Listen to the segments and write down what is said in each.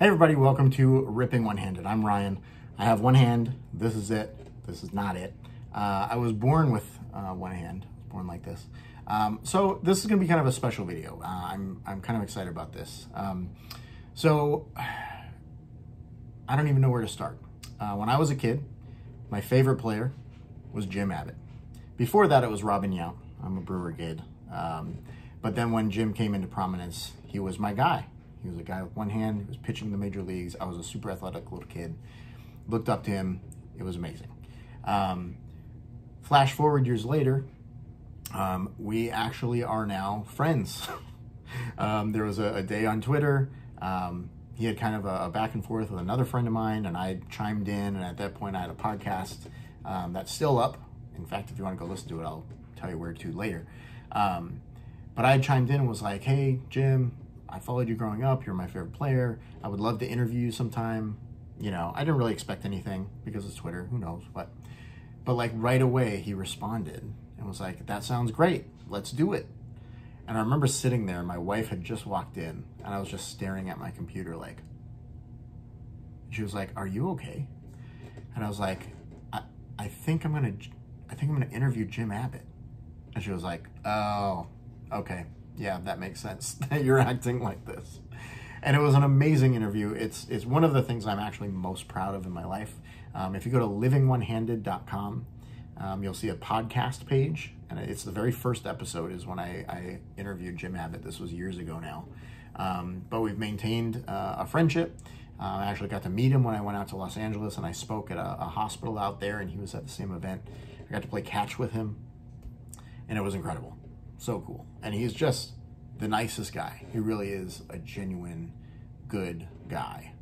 Hey everybody, welcome to Ripping One Handed. I'm Ryan. I have one hand. This is it. This is not it. Uh, I was born with uh, one hand. Born like this. Um, so this is going to be kind of a special video. Uh, I'm I'm kind of excited about this. Um, so I don't even know where to start. Uh, when I was a kid, my favorite player was Jim Abbott. Before that, it was Robin Yount. I'm a Brewer kid. Um, but then when Jim came into prominence, he was my guy. He was a guy with one hand. He was pitching the major leagues. I was a super athletic little kid. Looked up to him. It was amazing. Um, flash forward years later, um, we actually are now friends. um, there was a, a, day on Twitter. Um, he had kind of a, a, back and forth with another friend of mine, and I chimed in. And at that point, I had a podcast um, that's still up. In fact, if you want to go listen to it, I'll tell you where to later. Um, but I chimed in and was like, "Hey, Jim, I followed you growing up. You're my favorite player. I would love to interview you sometime. You know, I didn't really expect anything because it's Twitter. Who knows what? But like right away, he responded and was like, that sounds great. Let's do it. And I remember sitting there. My wife had just walked in and I was just staring at my computer like, she was like, are you okay? And I was like, I, I think I'm to, I think I'm to interview Jim Abbott. And she was like, oh, okay yeah, that makes sense that you're acting like this. And it was an amazing interview. It's it's one of the things I'm actually most proud of in my life. Um, if you go to livingonehanded.com, um, you'll see a podcast page, and it's the very first episode is when I, I interviewed Jim Abbott. This was years ago now, um, but we've maintained uh, a friendship. Uh, I actually got to meet him when I went out to Los Angeles, and I spoke at a, a hospital out there, and he was at the same event. I got to play catch with him, and it was incredible so cool. And he's just the nicest guy. He really is a genuine, good guy.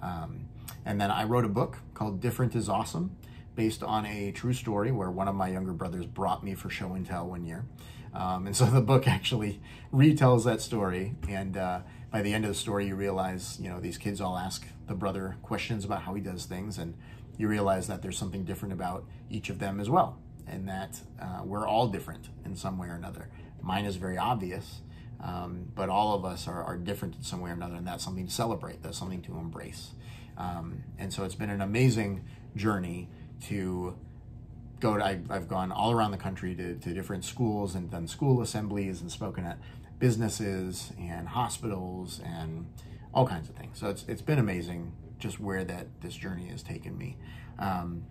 Um, and then I wrote a book called Different is Awesome, based on a true story where one of my younger brothers brought me for show and tell one year. Um, and so the book actually retells that story. And uh, by the end of the story, you realize, you know, these kids all ask the brother questions about how he does things. And you realize that there's something different about each of them as well. And that uh, we're all different in some way or another. Mine is very obvious, um, but all of us are, are, different in some way or another, and that's something to celebrate. That's something to embrace. Um, and so it's been an amazing journey to go to, I, have gone all around the country to, to different schools and done school assemblies and spoken at businesses and hospitals and all kinds of things. So it's, it's been amazing just where that this journey has taken me. Um,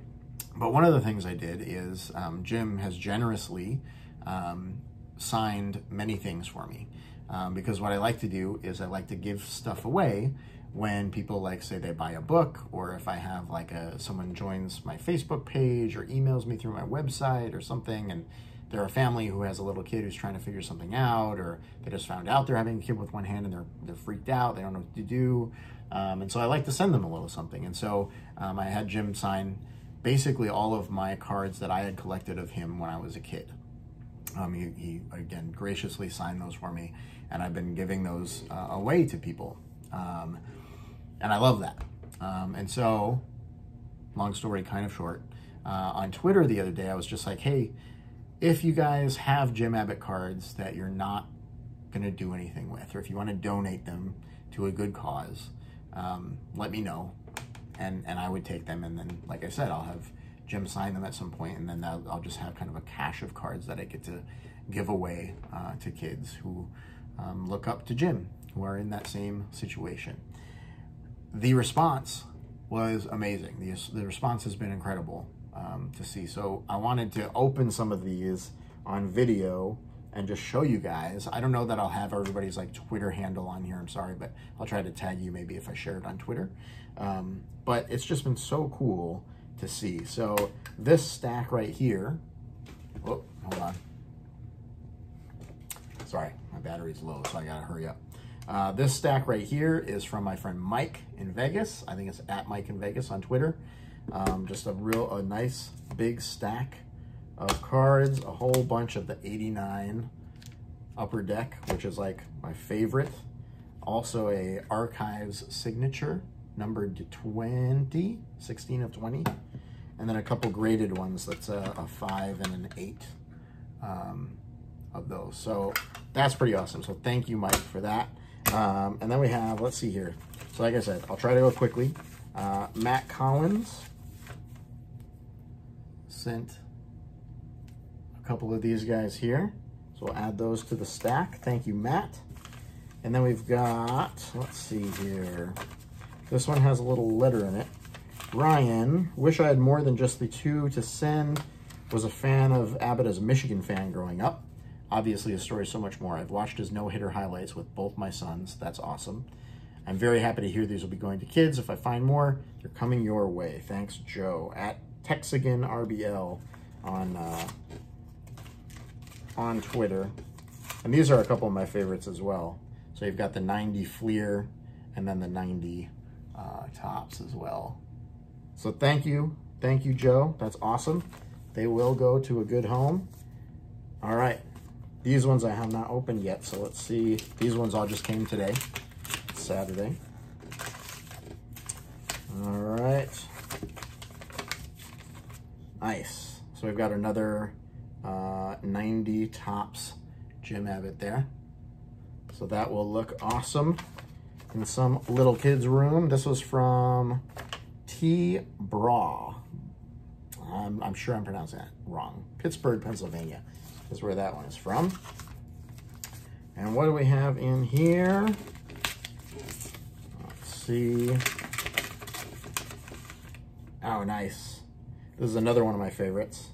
but one of the things I did is um, Jim has generously um, signed many things for me. Um, because what I like to do is I like to give stuff away when people like say they buy a book or if I have like a someone joins my Facebook page or emails me through my website or something and they're a family who has a little kid who's trying to figure something out or they just found out they're having a kid with one hand and they're they're freaked out they don't know what to do. Um, and so I like to send them a little something. And so um, I had Jim sign basically all of my cards that I had collected of him when I was a kid um, he, he, again, graciously signed those for me, and I've been giving those uh, away to people. Um, and I love that. Um, and so, long story kind of short, uh, on Twitter the other day, I was just like, hey, if you guys have Jim Abbott cards that you're not going to do anything with, or if you want to donate them to a good cause, um, let me know. And, and I would take them. And then, like I said, I'll have Jim sign them at some point, and then I'll just have kind of a cache of cards that I get to give away uh, to kids who um, look up to Jim, who are in that same situation. The response was amazing. The, the response has been incredible um, to see. So I wanted to open some of these on video and just show you guys. I don't know that I'll have everybody's like Twitter handle on here. I'm sorry, but I'll try to tag you maybe if I share it on Twitter. Um, but it's just been so cool to see. So this stack right here, oh, hold on. Sorry, my battery's low, so I gotta hurry up. Uh, this stack right here is from my friend Mike in Vegas. I think it's at Mike in Vegas on Twitter. Um, just a real, a nice big stack of cards, a whole bunch of the 89 upper deck, which is like my favorite. Also a archives signature numbered 20, 16 of 20. And then a couple graded ones, that's a, a five and an eight um, of those. So that's pretty awesome. So thank you, Mike, for that. Um, and then we have, let's see here. So like I said, I'll try to go quickly. Uh, Matt Collins sent a couple of these guys here. So we'll add those to the stack. Thank you, Matt. And then we've got, let's see here. This one has a little letter in it. Ryan, wish I had more than just the two to send. Was a fan of Abbott as a Michigan fan growing up. Obviously, his story so much more. I've watched his no-hitter highlights with both my sons. That's awesome. I'm very happy to hear these will be going to kids. If I find more, they're coming your way. Thanks, Joe. At Texigan RBL on uh, on Twitter. And these are a couple of my favorites as well. So you've got the 90 Fleer and then the 90 uh, Topps as well. So thank you. Thank you, Joe. That's awesome. They will go to a good home. All right. These ones I have not opened yet, so let's see. These ones all just came today. Saturday. All right. Nice. So we've got another uh, 90 Topps Jim Abbott there. So that will look awesome in some little kid's room. This was from T. Bra. Um, I'm sure I'm pronouncing that wrong. Pittsburgh, Pennsylvania is where that one is from. And what do we have in here? Let's see. Oh, nice. This is another one of my favorites.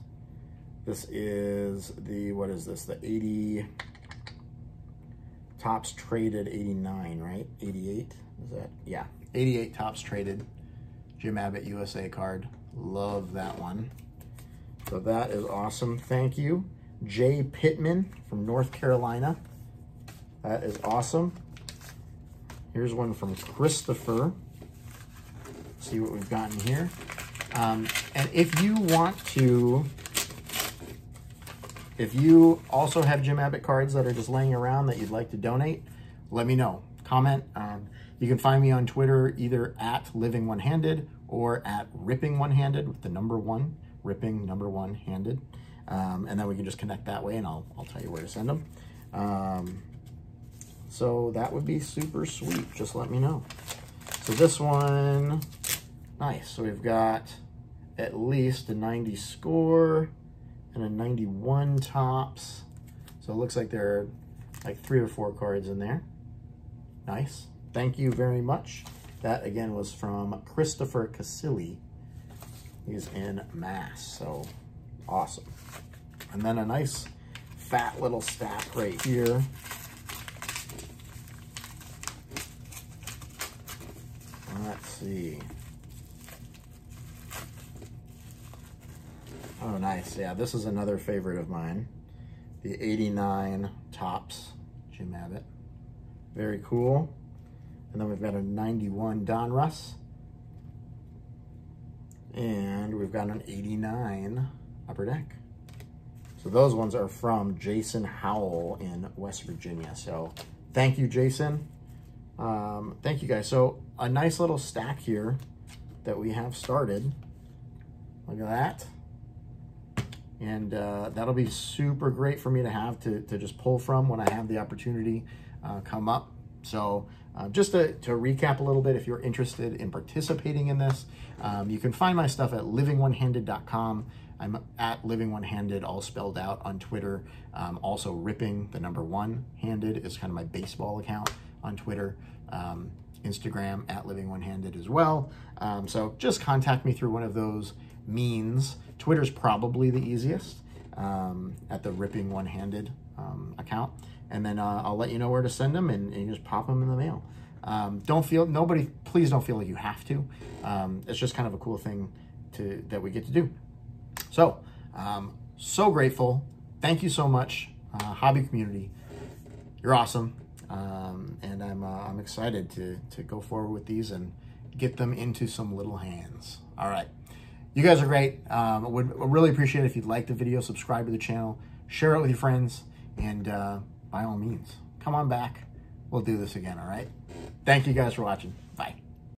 This is the, what is this? The 80 Topps traded 89, right? 88, is that? Yeah, 88 Topps traded Jim Abbott USA card. Love that one. So that is awesome. Thank you. Jay Pittman from North Carolina. That is awesome. Here's one from Christopher. Let's see what we've gotten here. Um, and if you want to if you also have Jim Abbott cards that are just laying around that you'd like to donate, let me know. Comment. Um, you can find me on Twitter either at Living One Handed or at Ripping One Handed with the number one, Ripping number one handed. Um, and then we can just connect that way and I'll, I'll tell you where to send them. Um, so that would be super sweet. Just let me know. So this one, nice. So we've got at least a 90 score and a 91 Topps. So it looks like there are like three or four cards in there. Nice. Thank you very much. That again was from Christopher Casilli. He's in Mass, so awesome. And then a nice fat little stack right here. Let's see. Oh, nice. Yeah, this is another favorite of mine. The 89 Topps Jim Abbott. Very cool. And then we've got a 91 Don Donruss. And we've got an 89 Upper Deck. So those ones are from Jason Howell in West Virginia. So thank you, Jason. Um, thank you guys. So a nice little stack here that we have started. Look at that. And uh, that'll be super great for me to have to, to just pull from when I have the opportunity uh, come up. So uh, just to, to recap a little bit, if you're interested in participating in this, um, you can find my stuff at livingonehanded.com. I'm at Living One Handed, all spelled out on Twitter. Um, also, Ripping the number one handed is kind of my baseball account on Twitter. Um, Instagram at Living One Handed as well. Um, so just contact me through one of those means. Twitter's probably the easiest um, at the Ripping One Handed account. And then uh, I'll let you know where to send them and, and you just pop them in the mail. Um, don't feel, nobody, please don't feel like you have to. Um, it's just kind of a cool thing to that we get to do. So, um, so grateful. Thank you so much, uh, hobby community. You're awesome. Um, and I'm, uh, I'm excited to, to go forward with these and get them into some little hands. All right. You guys are great. Um, I would really appreciate it if you'd like the video, subscribe to the channel, share it with your friends, and uh, by all means, come on back. We'll do this again, all right? Thank you guys for watching.